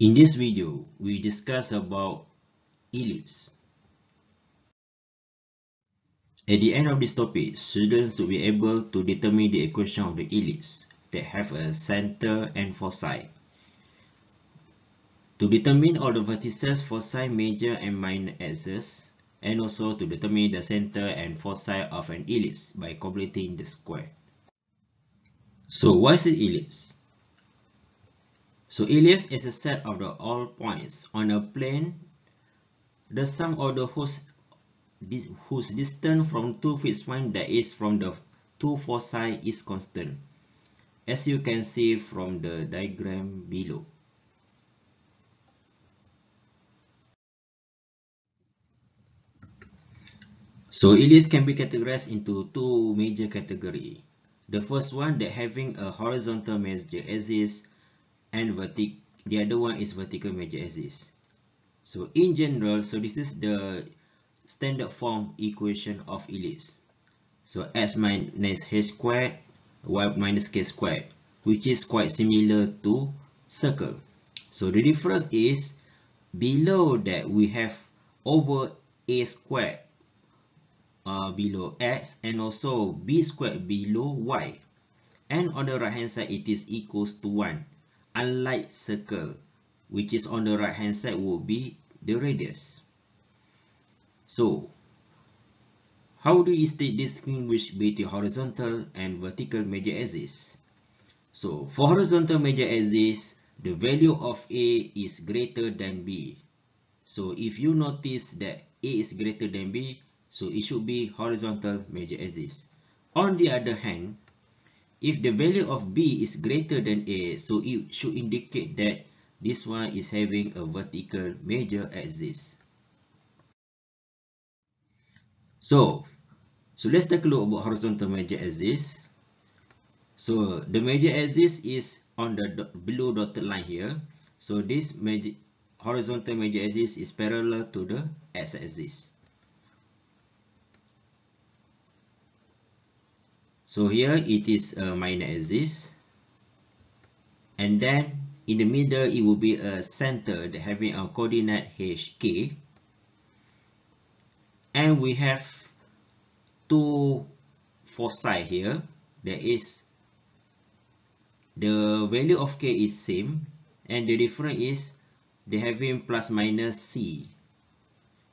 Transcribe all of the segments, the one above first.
In this video, we discuss about ellipse. At the end of this topic, students will be able to determine the equation of the ellipse that have a center and foci. To determine all the vertices, foci, major and minor axes, and also to determine the center and foci of an ellipse by completing the square. So what is an ellipse? So ellipse is a set of the all points on a plane. The sum of the whose, whose distance from two fixed points that is from the two foci is constant. As you can see from the diagram below. So ellipse can be categorized into two major categories. The first one that having a horizontal major axis and vertic the other one is vertical major axis. So in general, so this is the standard form equation of ellipse. So x minus h squared y minus k squared which is quite similar to circle. So the difference is below that we have over a squared uh, below x and also b squared below y and on the right hand side it is equals to 1 unlike circle which is on the right hand side will be the radius. So how do you state distinguish between horizontal and vertical major axis? So for horizontal major axis the value of a is greater than b. So if you notice that a is greater than b so it should be horizontal major axis. On the other hand, if the value of B is greater than A, so it should indicate that this one is having a vertical major axis. So, so let's take a look about horizontal major axis. So the major axis is on the blue dotted line here. So this major horizontal major axis is parallel to the x-axis. So here it is uh, a minor axis. And then in the middle it will be a center having a coordinate HK. And we have two foci here. There is the value of K is same and the difference is they having plus minus C.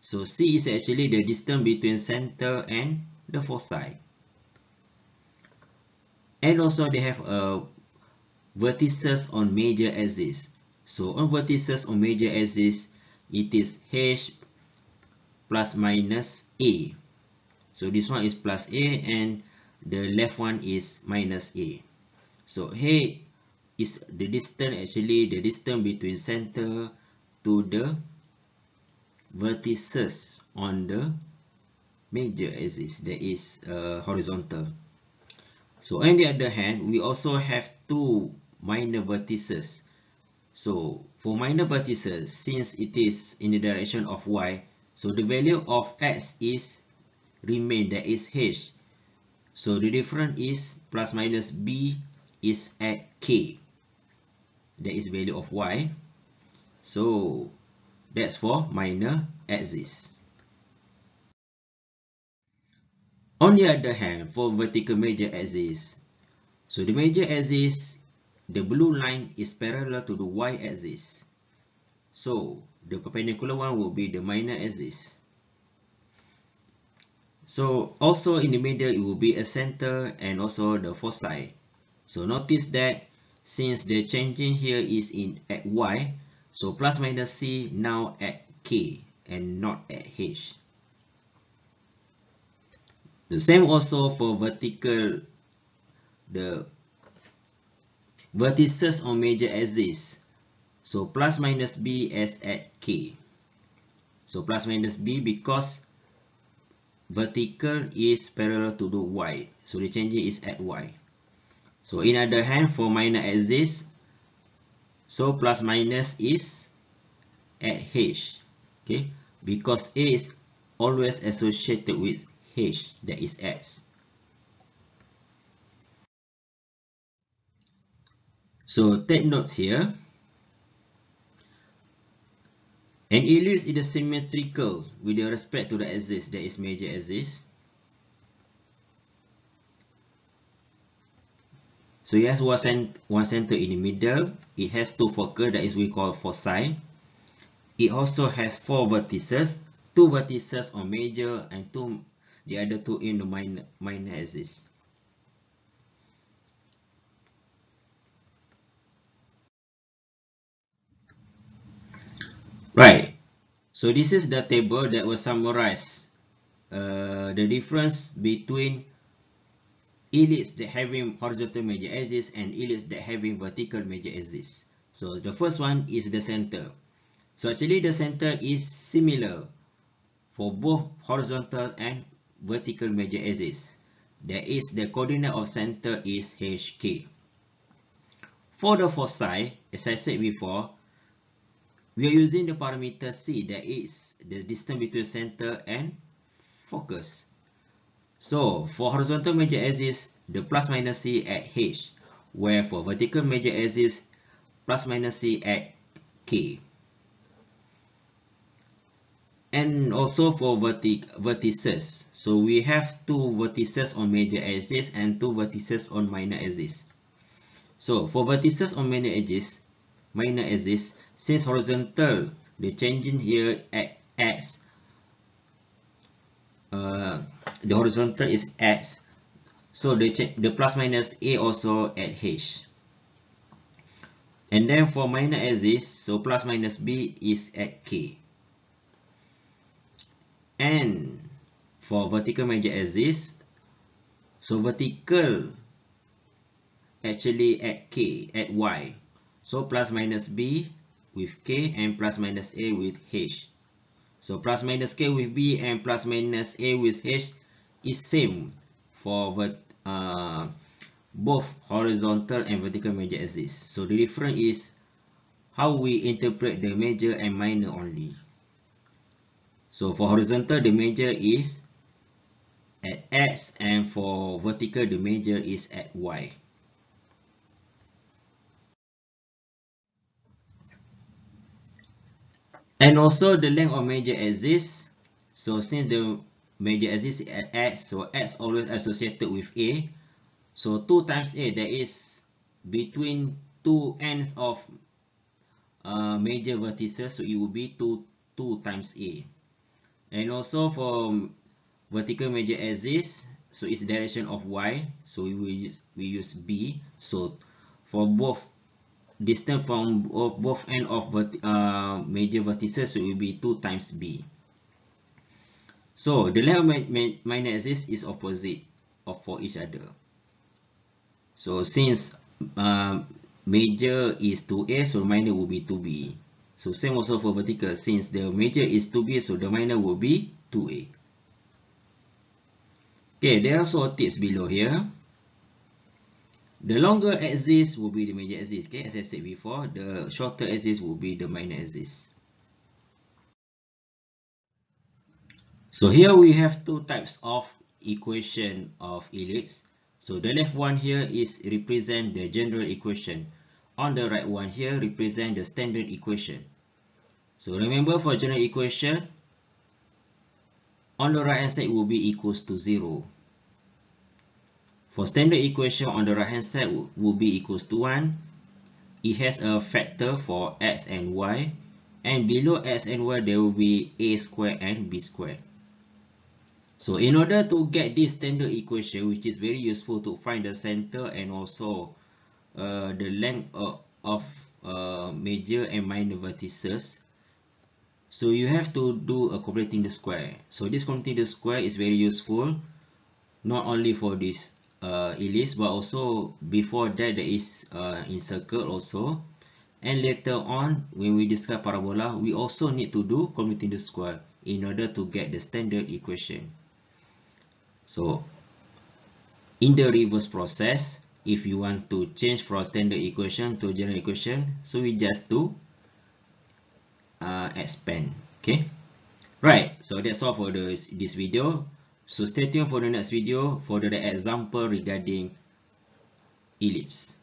So C is actually the distance between center and the foci and also they have a vertices on major axis. So on vertices on major axis it is h plus minus a. So this one is plus a and the left one is minus a. So h is the distance actually the distance between center to the vertices on the major axis that is uh, horizontal so on the other hand, we also have two minor vertices. So for minor vertices, since it is in the direction of y, so the value of x is remain that is h. So the difference is plus minus b is at k. That is value of y. So that's for minor axis. On the other hand, for vertical major axis, so the major axis, the blue line is parallel to the y-axis. So the perpendicular one will be the minor axis. So also in the middle, it will be a center and also the foci. So notice that since the changing here is in at y, so plus minus c now at k and not at h. The same also for vertical, the vertices on major axis. So plus minus b as at k. So plus minus b because vertical is parallel to the y. So the change is at y. So in other hand for minor axis, so plus minus is at h. Okay, because a is always associated with h that is x. So take note here. An ellipse is symmetrical with respect to the axis that is major axis. So it has one, cent one center in the middle. It has two foci that is we call foci. It also has four vertices, two vertices on major and two the other two in the minor, minor axis. Right. So this is the table that will summarize uh, the difference between ellipse that having horizontal major axis and ellipse that having vertical major axis. So the first one is the center. So actually the center is similar for both horizontal and vertical major axis. That is the coordinate of center is HK. For the foci, as I said before, we are using the parameter C that is the distance between center and focus. So for horizontal major axis, the plus minus C at H, where for vertical major axis, plus minus C at K. And also for vertic vertices, so we have two vertices on major axis and two vertices on minor axis. So for vertices on minor axis, minor axis, since horizontal, the changing here at x, uh, the horizontal is x, so the the plus minus a also at h. And then for minor axis, so plus minus b is at k. And for vertical major axis. so vertical actually at k, at y. So plus minus b with k and plus minus a with h. So plus minus k with b and plus minus a with h is same for uh, both horizontal and vertical major axis. So the difference is how we interpret the major and minor only. So for horizontal, the major is at x and for vertical, the major is at y. And also the length of major axis. So since the major axis is at x, so x always associated with a. So 2 times a, that is between two ends of uh, major vertices. So it will be 2, 2 times a. And also for vertical major axis, so it's direction of y. So we will use, we use b. So for both distance from both end of uh, major vertices so it will be 2 times b. So the length of minor axis is opposite of for each other. So since uh, major is 2a, so minor will be 2b. So same also for vertical, since the major is 2b, so the minor will be 2a. Okay, there are also tips below here. The longer axis will be the major axis. Okay, as I said before, the shorter axis will be the minor axis. So here we have two types of equation of ellipse. So the left one here is represent the general equation. On the right one here represent the standard equation. So remember for general equation, on the right hand side will be equals to 0. For standard equation on the right hand side will be equals to 1. It has a factor for x and y. And below x and y there will be a square and b square. So in order to get this standard equation which is very useful to find the center and also uh, the length of, of uh, major and minor vertices. So you have to do a completing the square. So this completing the square is very useful not only for this uh, ellipse but also before that there is uh, in circle also and later on when we discuss parabola we also need to do completing the square in order to get the standard equation so in the reverse process if you want to change from standard equation to general equation so we just do uh, expand. Okay. Right. So that's all for this, this video. So stay tuned for the next video for the example regarding ellipse.